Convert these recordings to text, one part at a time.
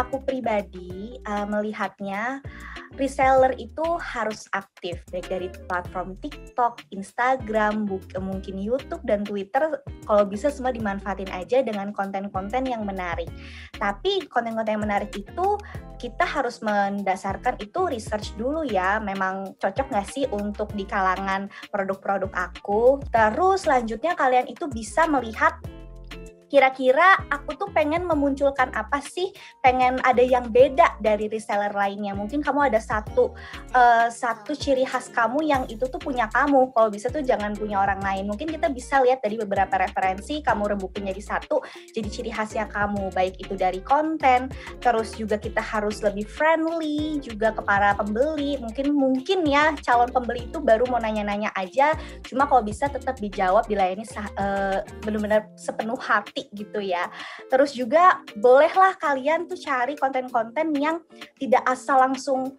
aku pribadi uh, melihatnya reseller itu harus aktif baik dari platform TikTok, Instagram, mungkin YouTube dan Twitter kalau bisa semua dimanfaatin aja dengan konten-konten yang menarik. Tapi konten-konten yang menarik itu kita harus mendasarkan itu research dulu ya, memang cocok nggak sih untuk di kalangan produk-produk aku. Terus selanjutnya kalian itu bisa melihat kira-kira aku tuh pengen memunculkan apa sih? Pengen ada yang beda dari reseller lainnya. Mungkin kamu ada satu uh, satu ciri khas kamu yang itu tuh punya kamu. Kalau bisa tuh jangan punya orang lain. Mungkin kita bisa lihat dari beberapa referensi kamu rebukin jadi satu jadi ciri khasnya kamu. Baik itu dari konten terus juga kita harus lebih friendly juga ke para pembeli. Mungkin mungkin ya calon pembeli itu baru mau nanya-nanya aja. Cuma kalau bisa tetap dijawab dilayani uh, benar-benar sepenuh hati gitu ya. Terus juga bolehlah kalian tuh cari konten-konten yang tidak asal langsung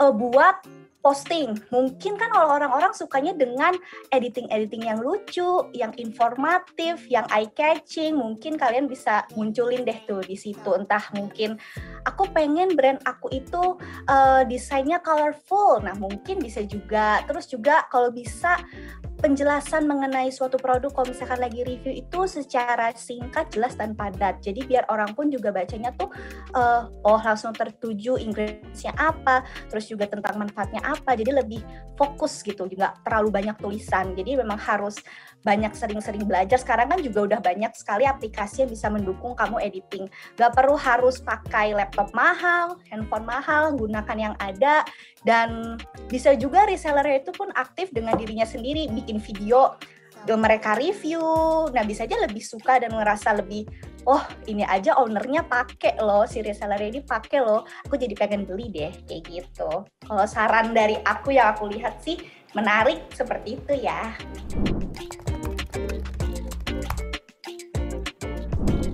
uh, buat posting. Mungkin kan kalau orang-orang sukanya dengan editing-editing yang lucu, yang informatif, yang eye-catching. Mungkin kalian bisa munculin deh tuh di situ. Entah mungkin aku pengen brand aku itu uh, desainnya colorful. Nah mungkin bisa juga. Terus juga kalau bisa penjelasan mengenai suatu produk kalau misalkan lagi review itu secara singkat, jelas dan padat. Jadi biar orang pun juga bacanya tuh uh, oh langsung tertuju ingredientsnya apa, terus juga tentang manfaatnya apa. Jadi lebih fokus gitu, juga terlalu banyak tulisan. Jadi memang harus banyak sering-sering belajar. Sekarang kan juga udah banyak sekali aplikasi yang bisa mendukung kamu editing. Gak perlu harus pakai laptop mahal, handphone mahal, gunakan yang ada dan bisa juga reseller itu pun aktif dengan dirinya sendiri bikin video mereka review. Nah bisa aja lebih suka dan ngerasa lebih oh ini aja ownernya pakai loh si reseller ini pakai loh. Aku jadi pengen beli deh kayak gitu. Kalau saran dari aku yang aku lihat sih menarik seperti itu ya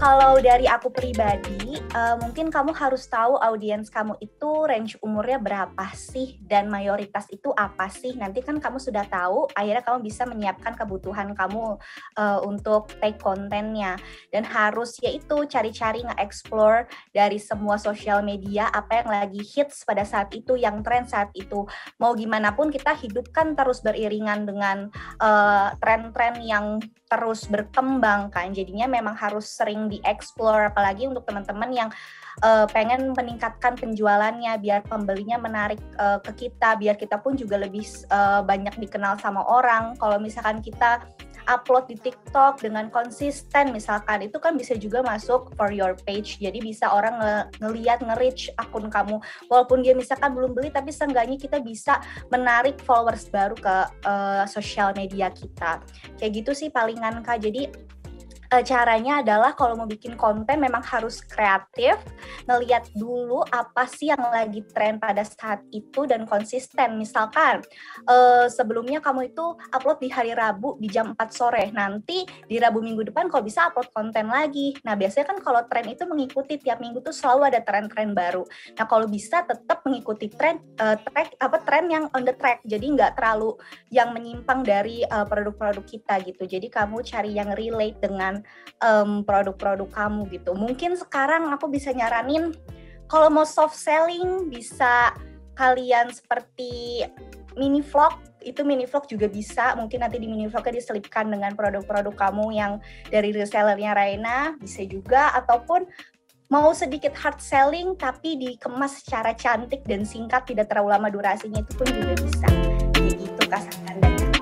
kalau dari aku pribadi, uh, mungkin kamu harus tahu audiens kamu itu range umurnya berapa sih dan mayoritas itu apa sih. Nanti kan kamu sudah tahu, akhirnya kamu bisa menyiapkan kebutuhan kamu uh, untuk take kontennya dan harus yaitu cari-cari nge-explore dari semua sosial media apa yang lagi hits pada saat itu, yang tren saat itu. Mau gimana pun kita hidupkan terus beriringan dengan uh, tren-tren yang terus berkembang kan. Jadinya memang harus sering dieksplor apalagi untuk teman-teman yang uh, pengen meningkatkan penjualannya biar pembelinya menarik uh, ke kita biar kita pun juga lebih uh, banyak dikenal sama orang. Kalau misalkan kita upload di TikTok dengan konsisten misalkan itu kan bisa juga masuk for your page. Jadi bisa orang nge ngeliat nge-reach akun kamu. Walaupun dia misalkan belum beli tapi seenggaknya kita bisa menarik followers baru ke uh, sosial media kita. Kayak gitu sih palingan kak. Jadi uh, caranya adalah kalau mau bikin konten memang harus kreatif, ngeliat dulu apa sih yang lagi tren pada saat itu dan konsisten. Misalkan uh, sebelumnya kamu itu upload di hari Rabu di jam 4 sore, nanti di Rabu minggu depan kalau bisa upload konten lagi. Nah biasanya kan kalau tren itu mengikuti tiap minggu tuh selalu ada tren-tren baru. Nah kalau bisa tetap mengikuti tren uh, track apa tren yang on the track, jadi nggak terlalu yang menyimpang dari produk-produk uh, kita gitu. Jadi kamu cari yang relate dengan produk-produk kamu gitu. Mungkin sekarang aku bisa nyaranin kalau mau soft selling bisa kalian seperti mini vlog itu mini vlog juga bisa. Mungkin nanti di mini vlognya diselipkan dengan produk-produk kamu yang dari resellernya Raina bisa juga. Ataupun mau sedikit hard selling tapi dikemas secara cantik dan singkat tidak terlalu lama durasinya itu pun juga bisa. Kayak gitu kak